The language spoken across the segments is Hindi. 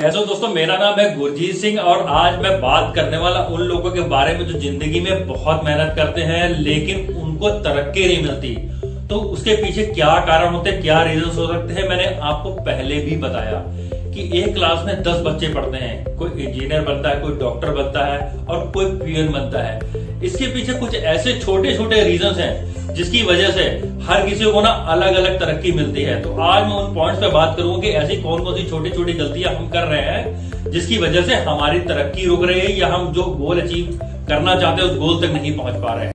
कैसे दोस्तों, मेरा नाम है गुरजीत सिंह और आज मैं बात करने वाला उन लोगों के बारे में जो ज़िंदगी में बहुत मेहनत करते हैं, लेकिन उनको तरक्की नहीं मिलती। तो उसके पीछे क्या कारण होते हैं क्या रीजन हो सकते हैं, मैंने आपको पहले भी बताया कि एक क्लास में दस बच्चे पढ़ते हैं। कोई इंजीनियर बनता है, कोई डॉक्टर बनता है और कोई पीएन बनता है। इसके पीछे कुछ ऐसे छोटे छोटे रीजन हैं, जिसकी वजह से हर किसी को ना अलग अलग तरक्की मिलती है। तो आज मैं उन पॉइंट्स पे बात करूँगा कि ऐसी कौन कौन सी छोटी छोटी गलतियाँ हम कर रहे हैं, जिसकी वजह से हमारी तरक्की रुक रही है या हम जो गोल अचीव करना चाहते हैं, उस गोल तक नहीं पहुँच पा रहे हैं।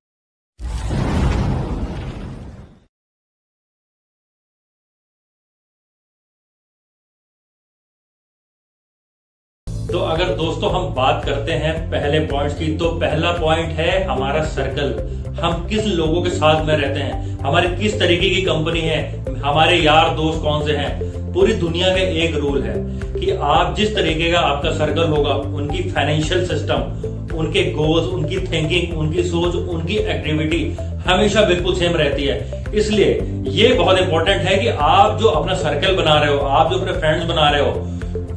तो अगर दोस्तों हम बात करते हैं पहले पॉइंट्स की तो पहला पॉइंट है हमारा सर्कल हम किस लोगों के साथ में रहते हैं? हमारी किस तरीके की कंपनी है? हमारे यार दोस्त कौन से हैं? पूरी दुनिया का एक रूल है कि आप जिस तरीके का आपका सर्कल होगा, उनकी फाइनेंशियल सिस्टम उनके गोल्स उनकी थिंकिंग उनकी सोच, उनकी एक्टिविटी हमेशा बिल्कुल सेम रहती है. इसलिए ये बहुत इंपॉर्टेंट है कि आप जो अपना सर्कल बना रहे हो, आप जो अपने फ्रेंड्स बना रहे हो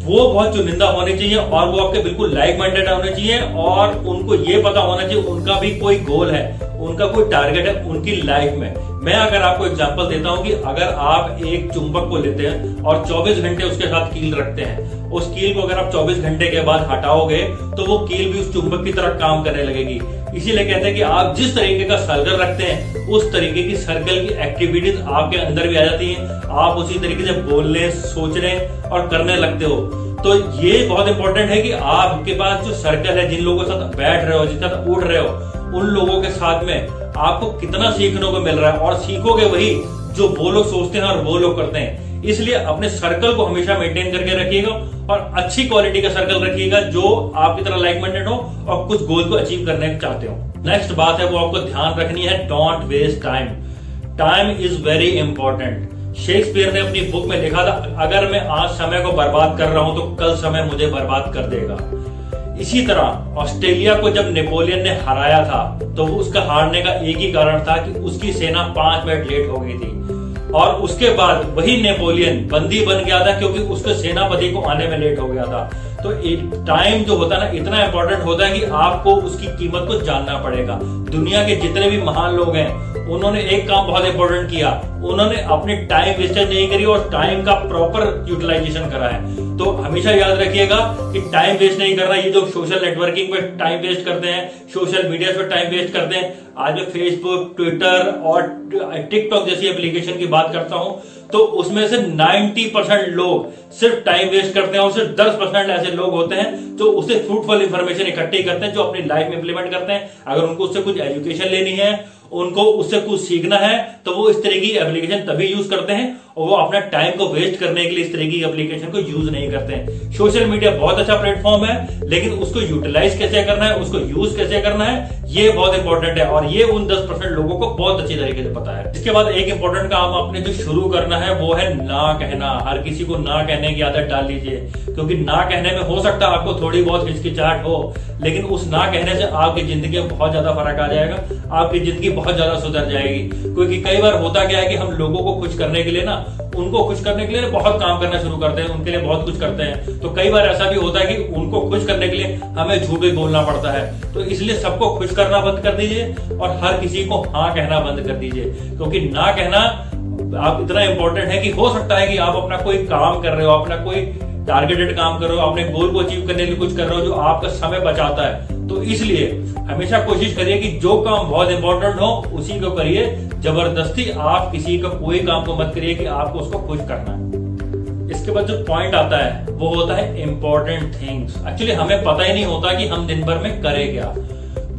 वो बहुत चुनिंदा होने चाहिए और वो आपके बिल्कुल लाइक माइंडेड होने चाहिए और उनको ये पता होना चाहिए, उनका भी कोई गोल है, उनका कोई टारगेट है उनकी लाइफ में। मैं अगर आपको एग्जांपल देता हूँ कि अगर आप एक चुंबक को लेते हैं और 24 घंटे उसके साथ कील रखते हैं उस कील को अगर आप 24 घंटे के बाद हटाओगे तो वो कील भी उस चुंबक की तरह काम करने लगेगी। इसीलिए कहते हैं कि आप जिस तरीके का सर्कल रखते हैं, उस तरीके की सर्कल की एक्टिविटीज़ आपके अंदर भी आ जाती हैं। आप उसी तरीके से बोलने, सोचने और करने लगते हो। तो ये बहुत इंपॉर्टेंट है कि आपके पास जो सर्कल है, जिन लोगों के साथ बैठ रहे हो, जिनके साथ उड़ रहे हो, उन लोगों के साथ में आपको कितना सीखने को मिल रहा है? और सीखोगे वही जो वो लोग सोचते हैं और वो लोग करते हैं। इसलिए अपने सर्कल को हमेशा मेंटेन करके रखिएगा और अच्छी क्वालिटी का सर्कल रखिएगा जो आपकी तरह लाइक माइंडेड हो और कुछ गोल को अचीव करने चाहते हो। नेक्स्ट बात है, वो आपको ध्यान रखनी है don't waste time time is very important Shakespeare ने अपनी बुक में लिखा था, अगर मैं आज समय को बर्बाद कर रहा हूँ तो कल समय मुझे बर्बाद कर देगा। इसी तरह ऑस्ट्रेलिया को जब नेपोलियन ने हराया था तो उसका हारने का एक ही कारण था कि उसकी सेना पाँच मिनट लेट हो गई थी। और उसके बाद वही नेपोलियन बंदी बन गया था, क्योंकि उसके सेनापति को आने में लेट हो गया था। तो टाइम जो होता है ना, इतना इंपॉर्टेंट होता है कि आपको उसकी कीमत को जानना पड़ेगा। दुनिया के जितने भी महान लोग हैं उन्होंने एक काम बहुत इंपॉर्टेंट किया। उन्होंने अपने टाइम वेस्टेज नहीं करी और टाइम का प्रॉपर यूटिलाइजेशन करा है। तो हमेशा याद रखिएगा कि टाइम वेस्ट नहीं करना, ये जो सोशल नेटवर्किंग पे टाइम वेस्ट करते हैं सोशल मीडिया पे टाइम वेस्ट करते हैं, आज मैं फेसबुक ट्विटर और टिकटॉक जैसी एप्लीकेशन की बात करता हूँ तो उसमें से 90 परसेंट लोग सिर्फ़ टाइम वेस्ट करते हैं और सिर्फ़ 10 परसेंट ऐसे लोग होते हैं, जो उससे फ्रूटफुल इंफॉर्मेशन इकट्ठी करते हैं, जो अपनी लाइफ में इंप्लीमेंट करते हैं। अगर उनको उससे कुछ एजुकेशन लेनी है उनको उससे कुछ सीखना है तो वो इस तरह की एप्लीकेशन तभी यूज़ करते हैं और वो अपना टाइम को वेस्ट करने के लिए इस तरह की एप्लीकेशन को यूज़ नहीं करते हैं। सोशल मीडिया बहुत अच्छा प्लेटफॉर्म है, लेकिन उसको यूटिलाइज कैसे करना है, उसको यूज़ कैसे करना है, ये बहुत इंपॉर्टेंट है और ये उन दस परसेंट लोगों को बहुत अच्छी तरीके से पता है। इसके बाद एक इंपॉर्टेंट काम आपने जो शुरू करना है, वो है ना कहना। हर किसी को ना कहने की आदत डाल लीजिए, क्योंकि ना कहने में हो सकता है आपको थोड़ी बहुत हिचकिचाहट हो, लेकिन उस ना कहने से आपकी ज़िंदगी में बहुत ज़्यादा फ़र्क आ जाएगा। आपकी ज़िंदगी बहुत ज़्यादा सुधर जाएगी। क्योंकि कई बार होता क्या है कि हम लोगों को खुश करने के लिए ना, उनको खुश करने के लिए बहुत काम करना शुरू करते हैं, उनके लिए बहुत कुछ करते हैं। तो कई बार ऐसा भी होता है कि उनको खुश करने के लिए हमें झूठ भी बोलना पड़ता है। तो इसलिए सबको खुश करना बंद कर दीजिए और हर किसी को हाँ कहना बंद कर दीजिए। क्योंकि ना कहना आप इतना इंपॉर्टेंट है कि हो सकता है कि आप अपना कोई काम कर रहे हो, अपना कोई टारगेटेड काम कर रहे हो अपने गोल को अचीव करने के लिए कुछ कर रहे हो जो आपका समय बचाता है। तो इसलिए हमेशा कोशिश करिए कि जो काम बहुत इंपॉर्टेंट हो, उसी को करिए। ज़बरदस्ती आप किसी का कोई काम को मत करिए कि आपको उसको खुश करना है। इसके बाद जो पॉइंट आता है, वो होता है इंपॉर्टेंट थिंग्स एक्चुअली हमें पता ही नहीं होता कि हम दिन भर में करें क्या।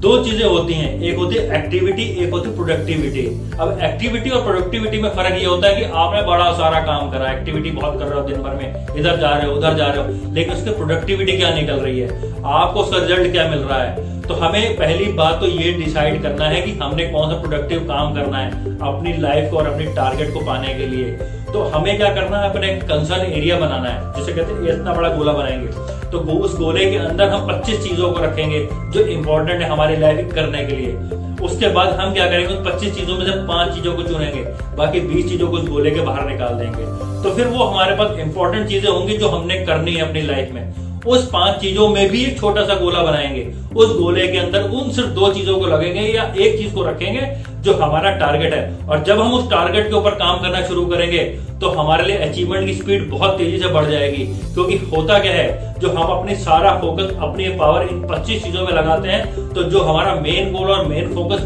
दो चीज़ें होती हैं। एक होती है एक्टिविटी एक होती है प्रोडक्टिविटी अब एक्टिविटी और प्रोडक्टिविटी में फ़र्क ये होता है कि आपने बड़ा सारा काम करा एक्टिविटी बहुत कर रहे हो दिन भर में, इधर जा रहे हो, उधर जा रहे हो, लेकिन उसकी प्रोडक्टिविटी क्या निकल रही है? आपको उसका रिज़ल्ट क्या मिल रहा है? तो हमें पहली बात तो ये डिसाइड करना है कि हमने कौन सा प्रोडक्टिव काम करना है अपनी लाइफ को और अपने टारगेट को पाने के लिए। तो हमें क्या करना है? अपने कंसर्न एरिया बनाना है। जिसे कहते हैं इतना बड़ा गोला बनाएँगे। तो उस गोले के अंदर हम 25 चीज़ों को रखेंगे, जो इम्पोर्टेंट है हमारी लाइफ करने के लिए। उसके बाद हम क्या करेंगे? उन पच्चीस चीज़ों में से पाँच चीज़ों को चुनेंगे। बाकी बीस चीज़ों को उस गोले के बाहर निकाल देंगे। तो फिर वो हमारे पास इम्पोर्टेंट चीज़ें होंगी जो हमने करनी है अपनी लाइफ में। उस पाँच चीज़ों में भी एक छोटा सा गोला बनाएँगे। उस गोले के अंदर उन सिर्फ़ दो चीज़ों को लगेंगे या एक चीज़ को रखेंगे जो हमारा टारगेट है। और जब हम उस टारगेट के ऊपर काम करना शुरू करेंगे तो हमारे लिए अचीवमेंट की स्पीड बहुत तेज़ी से बढ़ जाएगी। क्योंकि होता क्या है, जो हम अपनी सारा फोकस अपनी पावर इन 25 चीज़ों में लगाते हैं तो जो हमारा मेन गोल और मेन फोकस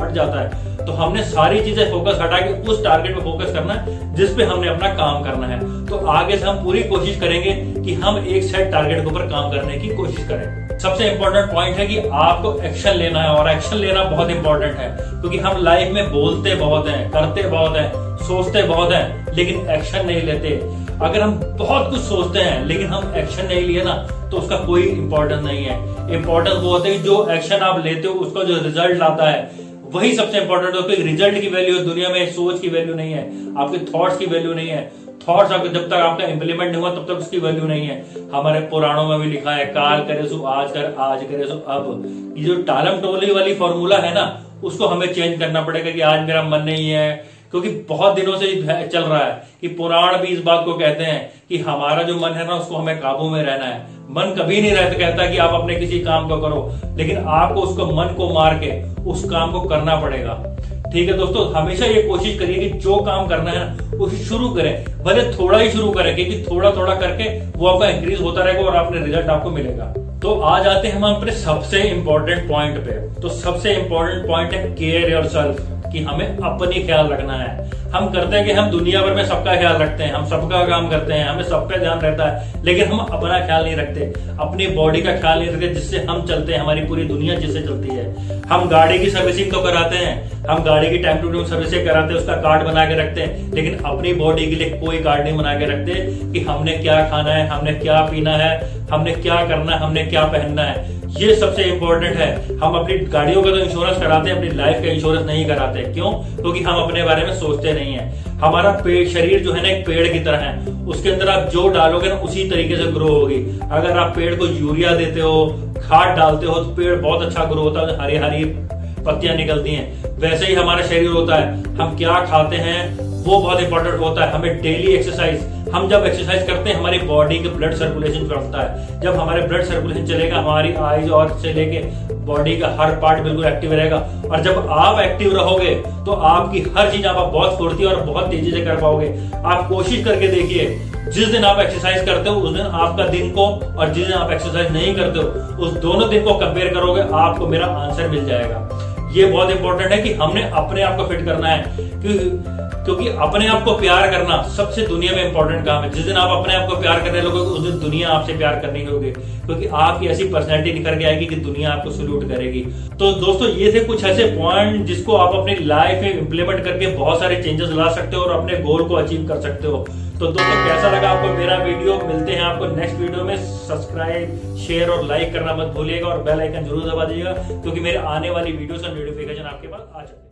हट जाता है। तो हमने सारी चीज़ें फोकस हटा के उस टारगेट पे फोकस करना है जिसपे हमने अपना काम करना है। तो आगे से हम पूरी कोशिश करेंगे कि हम एक सेट टारगेट के ऊपर काम करने की कोशिश करें। सबसे इंपॉर्टेंट पॉइंट है कि आपको एक्शन लेना है और एक्शन लेना बहुत इंपॉर्टेंट है, क्योंकि हम लाइफ में बोलते बहुत हैं, करते बहुत हैं, सोचते बहुत हैं, लेकिन एक्शन नहीं लेते। अगर हम बहुत कुछ सोचते हैं, लेकिन हम एक्शन नहीं लिए ना तो उसका कोई इंपॉर्टेंस नहीं है। इंपॉर्टेंस वो होता है जो एक्शन आप लेते हो, उसका जो रिज़ल्ट आता है वही सबसे इंपॉर्टेंट है रिज़ल्ट की वैल्यू दुनिया में सोच की वैल्यू नहीं है, आपके थॉट्स की वैल्यू नहीं है। थॉट्स आपके, जब तक आपका इंप्लीमेंट नहीं हुआ, तब तक उसकी वैल्यू नहीं है। हमारे पुराणों में भी लिखा है, काल करे सो, आज कर, आज करे सो, अब। ये जो टालम टोली वाली फॉर्मूला है ना, उसको हमें चेंज करना पड़ेगा कि आज मेरा मन नहीं है। क्योंकि बहुत दिनों से चल रहा है कि पुराण भी इस बात को कहते हैं कि हमारा जो मन है ना, उसको हमें काबू में रहना है। मन कभी नहीं रहता कहता कि आप अपने किसी काम को करो, लेकिन आपको उसको मन को मार के उस काम को करना पड़ेगा। ठीक है दोस्तों, हमेशा ये कोशिश करिए कि जो काम करना है ना उसे शुरू करें। भले थोड़ा ही शुरू करें, क्योंकि थोड़ा थोड़ा करके वो आपका इंक्रीज होता रहेगा और आपने रिज़ल्ट आपको मिलेगा। तो आज आते हैं हम अपने सबसे इंपॉर्टेंट पॉइंट पे। तो सबसे इंपॉर्टेंट पॉइंट है केयर योर सेल्फ कि हमें अपनी ख्याल रखना है। हम करते हैं कि हम दुनिया भर में सबका ख्याल रखते हैं, हम सबका काम करते हैं, हमें सब पे ध्यान रहता है, लेकिन हम अपना ख्याल नहीं रखते, अपनी बॉडी का ख्याल नहीं रखते, जिससे हम चलते हैं, हमारी पूरी दुनिया जिससे चलती है। हम गाड़ी की सर्विसिंग तो कराते हैं, हम गाड़ी की टाइम टू टाइम सर्विसिंग कराते हैं, उसका कार्ड बना के रखते हैं, लेकिन अपनी बॉडी के लिए कोई कार्ड नहीं बना के रखते कि हमने क्या खाना है, हमने क्या पीना है, हमने क्या करना है, हमने क्या पहनना है। ये सबसे इंपॉर्टेंट है। हम अपनी गाड़ियों का तो इंश्योरेंस कराते हैं, अपनी लाइफ का इंश्योरेंस नहीं कराते। क्यों? क्योंकि हम अपने बारे में सोचते नहीं है। हमारा पेड़, शरीर जो है ना, एक पेड़ की तरह है। उसके अंदर आप जो डालोगे ना, उसी तरीके से ग्रो होगी। अगर आप पेड़ को यूरिया देते हो, खाद डालते हो तो पेड़ बहुत अच्छा ग्रो होता है हरी हरी पत्तियाँ निकलती हैं। वैसे ही हमारा शरीर होता है। हम क्या खाते हैं? वो बहुत इंपॉर्टेंट होता है, हमें डेली एक्सरसाइज हम जब एक्सरसाइज करते हैं, हमारी बॉडी के ब्लड सर्कुलेशन बढ़ता है। जब हमारे ब्लड सर्कुलेशन चलेगा, हमारी आईज और से लेके बॉडी का हर पार्ट बिल्कुल एक्टिव रहेगा। और जब आप एक्टिव रहोगे तो आपकी हर चीज़ आप बहुत फुर्ती और बहुत तेज़ी से कर पाओगे। आप कोशिश करके देखिए, जिस दिन आप एक्सरसाइज करते हो, उस दिन आपका दिन को और जिस दिन आप एक्सरसाइज नहीं करते हो, उस दोनों दिन को कंपेयर करोगे, आपको मेरा आंसर मिल जाएगा। ये बहुत इंपॉर्टेंट है कि हमने अपने आप को फिट करना है। क्योंकि अपने आप को प्यार करना सबसे दुनिया में इंपॉर्टेंट काम है। जिस दिन आप अपने आप को प्यार करने लगोगे, उस दिन दुनिया आपसे प्यार करनी होगी क्योंकि आपकी ऐसी पर्सनैलिटी निकल के आएगी कि दुनिया आपको सल्यूट करेगी। तो दोस्तों, ये थे कुछ ऐसे पॉइंट जिसको आप अपनी लाइफ में इंप्लीमेंट करके बहुत सारे चेंजेस ला सकते हो और अपने गोल को अचीव कर सकते हो। तो दोस्तों, कैसा लगा आपको मेरा वीडियो मिलते हैं आपको नेक्स्ट वीडियो में। सब्सक्राइब शेयर और लाइक करना मत भूलिएगा और बेल आइकन ज़रूर दबा दीजिएगा, क्योंकि मेरे आने वाली वीडियो नोटिफिकेशन आपके पास आ जाए